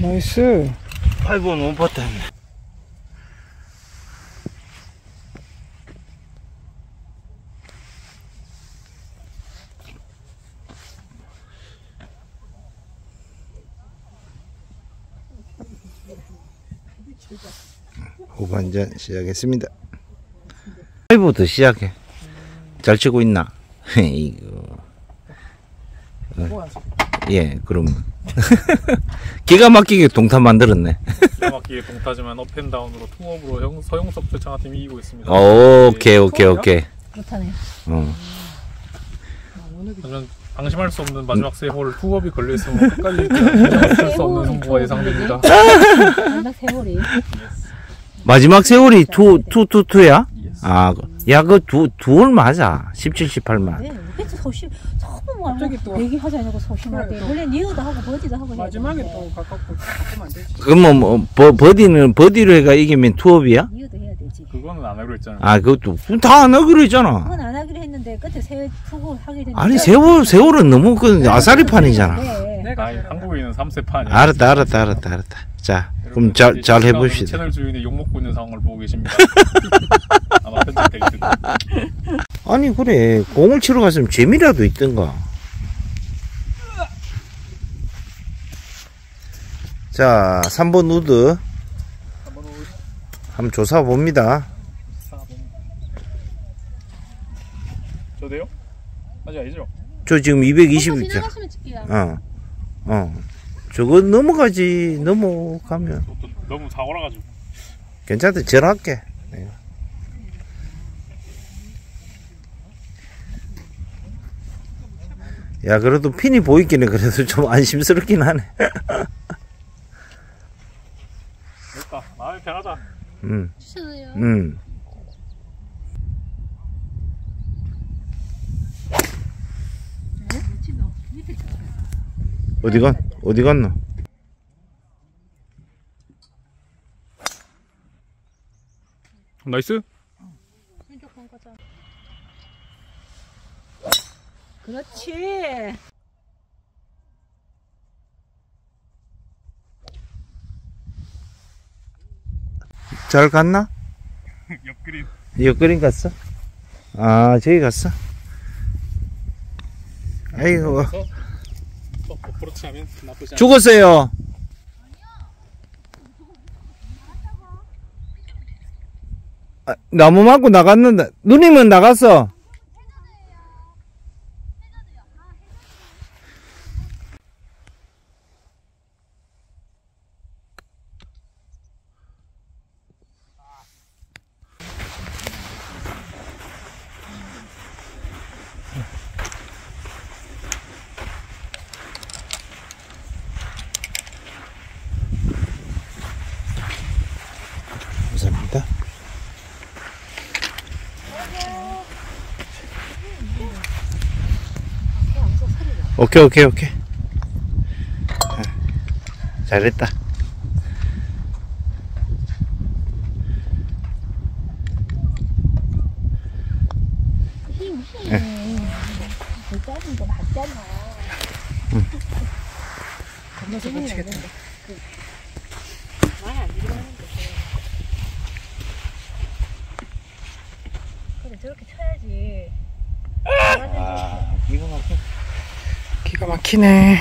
나이스. 8번 못 봤다 했네. 후반전 시작했습니다. 5부터 시작해. 잘 치고 있나? 이거. 어. 예, 그럼. 기가 막히게 동탄 만들었네. 기가 막히게 동타지만 업앤다운으로 통업으로 형, 서용석 최창하팀이 이기고 있습니다. 오, 오케이, 네, 오케이, 오케이. 그렇다네요. 어. 음. 방심할 수 없는 마지막 세 홀, 후업이 걸려있으면 끝까지 방심할 수 없는 승부가 예상됩니다. 마지막 세월이. 마지막 세월이 투 투투야? 아, 그, 야, 그 두, 두 홀 맞아. 17, 18만. 네, 그래서 10, 너무 갑자기 또 네 얘기하자냐고 소심하대. 그래, 원래 니어도 하고 버디도 하고 마지막에 또 가깝고 가깝면 그 뭐, 뭐, 버, 버디는 버디로 해가 이기면 투업이야? 니어도 해야 되지. 그거는 안 하기로 했잖아. 아 그것도 다 안 하기로 했잖아. 그건 안 하기로 했는데 끝에 세월 푸고 하게 됐 아니 세월 세월은 너무 그 아사리판이잖아. 네. 내가 한국에 있는 3세판이 알았다 알았다 알았다 알았다. 자 그럼 잘 잘 해봅시다. 채널 주인이 욕 먹고 있는 상황을 보고 계십니다. 아마 편집될 텐데. 아니, 그래. 공을 치러 갔으면 재미라도 있던가. 자, 3번 우드. 한번 조사 봅니다. 저도요? 아직 아니죠? 저 지금 220 있죠? 지나가시면 찍기야. 어, 어. 저거 넘어가지, 넘어가면. 또 너무 사고라 가지고. 괜찮다, 전화할게. 내가. 야, 그래도 핀이 보이기는 그래도 좀 안심스럽긴 하네. 됐다. 마음이 편하다. 음, 추천해요. 음. 어디 간, 어디 갔나? 나이스. 왼쪽 방 가자. 그렇지. 잘 갔나? 옆그린. 옆그림 갔어? 아, 저기 갔어? 아이고, 않아. 죽었어요. 아, 나무 맞고 나갔는데, 누님은 나갔어. 오케이, 오케이, 오케이. 아, 잘했다. 짧은 거 맞잖아. 말안. 그래, 저렇게 쳐야지. 아, 막혀. 기가 막히네.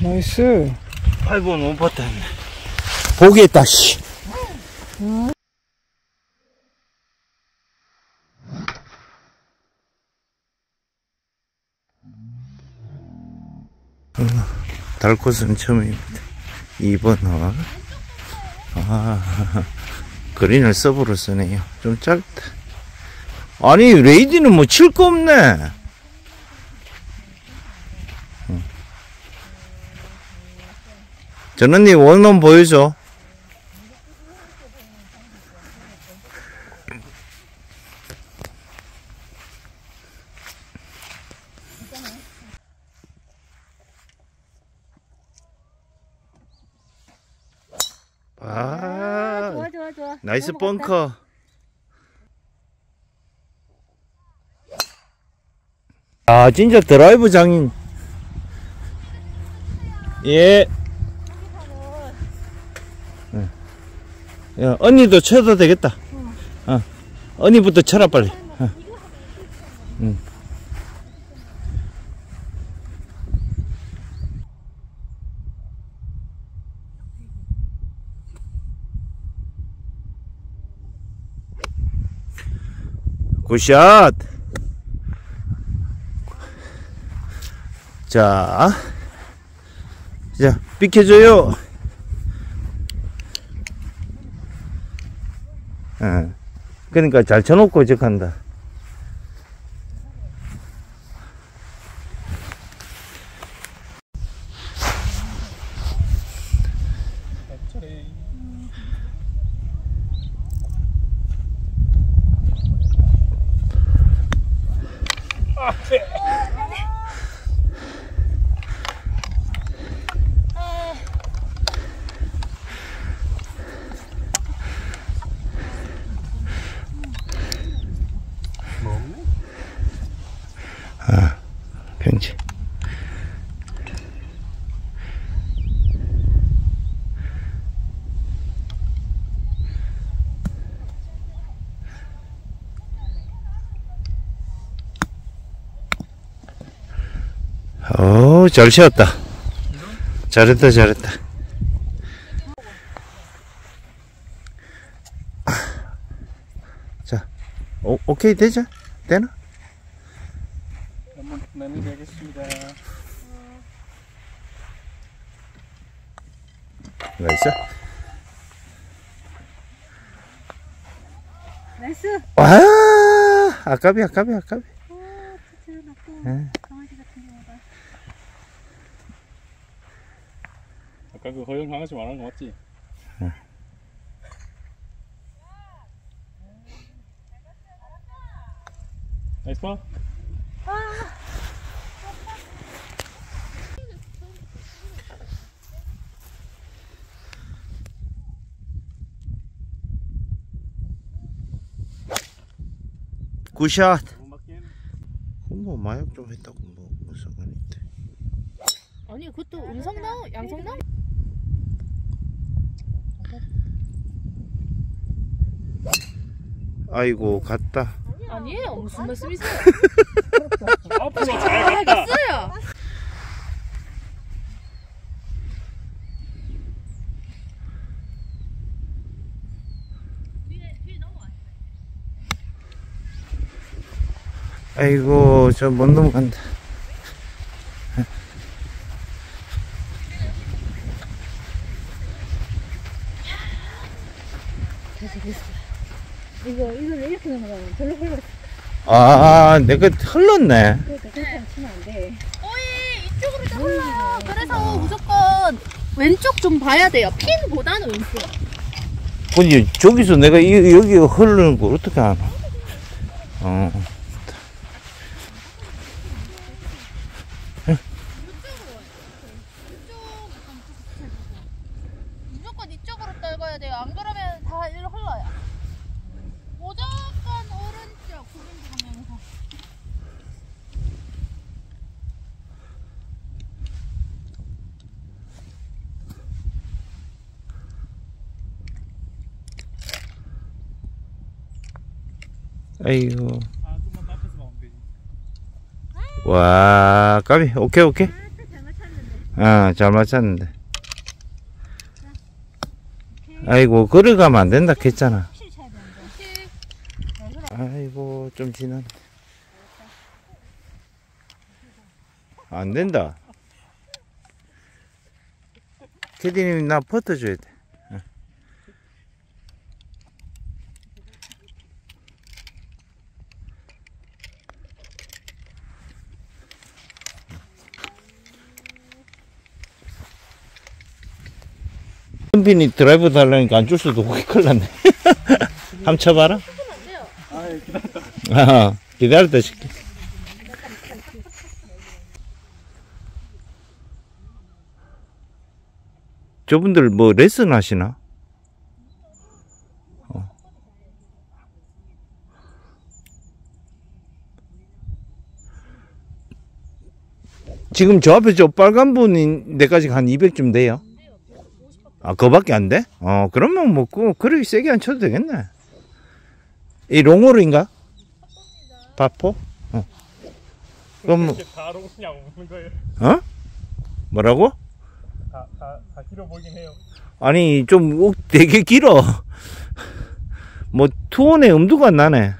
나이스. 8번 못 봤다 했네. 보겠다, 씨. 어, 달코스는 처음입니다. 2번 홀. 아, 그린을 서브로 쓰네요. 좀 짧다. 아니, 레이디는 뭐 칠 거 없네. 전원님 원룸 보여줘. 아, 나이스 벙커. 아, 진짜 드라이브 장인. 예. 응. 야, 언니도 쳐도 되겠다. 어. 언니부터 쳐라, 빨리. 어. 응. 굿샷. 자, 자, 비켜줘요. 예. 그러니까 잘 쳐놓고 적한다. 차례. 평지. 잘 쉬었다. 잘했다, 잘했다. 자, 오, 오케이, 되죠? 되나? 한번 나누겠습니다. 나이스. 나이스. 와, 아깝이, 아깝이, 아깝이. 진짜 나쁘. 예. 강아지 같은 경우가. 아까 그 허영 강아지 말하는 거 맞지? 나이스 파? 굿샷. 뭐 마약 좀 했다고 뭐 무슨 상관이 있대. 아니 그것도 음성나무, 양성나무. 아이고 갔다. 아니에요. 무슨 말씀이세요? 앞으로 잘 갔다. 아이고 저 못 넘어간다. 이거 이걸 이렇게 넘어가면 절로 흘러. 아 내가 흘렀네. 그러니까 그렇게 치면 안 돼. 거의 이쪽으로 좀 흘러요. 그래서 무조건 왼쪽 좀 봐야 돼요. 핀보다는 왼쪽. 근데 저기서 내가 이, 여기 흐르는 걸 어떻게 알아? 어. 무조건 이쪽으로 떨궈야 돼요. 안 그러면 다 일로 흘러요. 무조건 오른쪽 구름지 방향에서. 아이고. 아와 까비 오케이 오케이. 아잘 맞췄는데. 아이고 걸어가면 안 된다 했잖아. 아이고 좀 지난. 안 된다. 캐디님 나 퍼터 줘야 돼. 현빈이 드라이브 달라니까 안 줄 수도 없고 큰일 났네. 한번 쳐봐라. 아, 기다렸다 시켜. 저분들 뭐 레슨 하시나? 어. 지금 저 앞에 저 빨간 분인 데까지 한 200쯤 돼요? 아, 그거밖에 안 돼? 어, 그러면 뭐, 그, 그렇게 세게 안 쳐도 되겠네. 이 롱홀인가? 바포? 어. 그럼, 뭐- 다 그냥 먹는 거예요. 어? 뭐라고? 다, 다, 다 길어 보이긴 해요. 아니, 좀, 욱 되게 길어. 뭐, 투혼의 음도가 안 나네.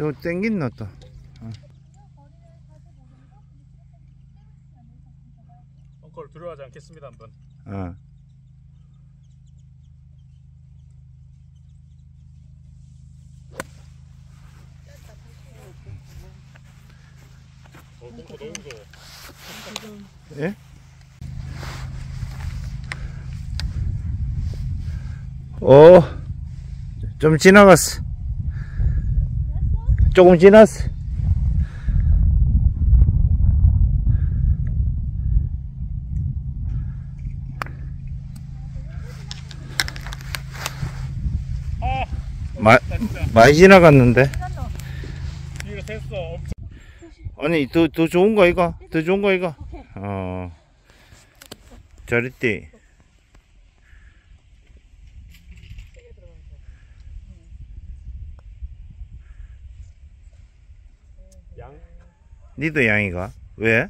저 땡긴다 또. 벙커를 두려워하지 않겠습니다, 한번. 어. 어, 벙커 너무 무서워. 예? 어, 좀 지나갔어. 조금 지났어. 마, 많이 지나갔는데. 아니 더 더 좋은 거 이거 더 좋은 거 이거 어 잘했디 양. 니도 양이가? 왜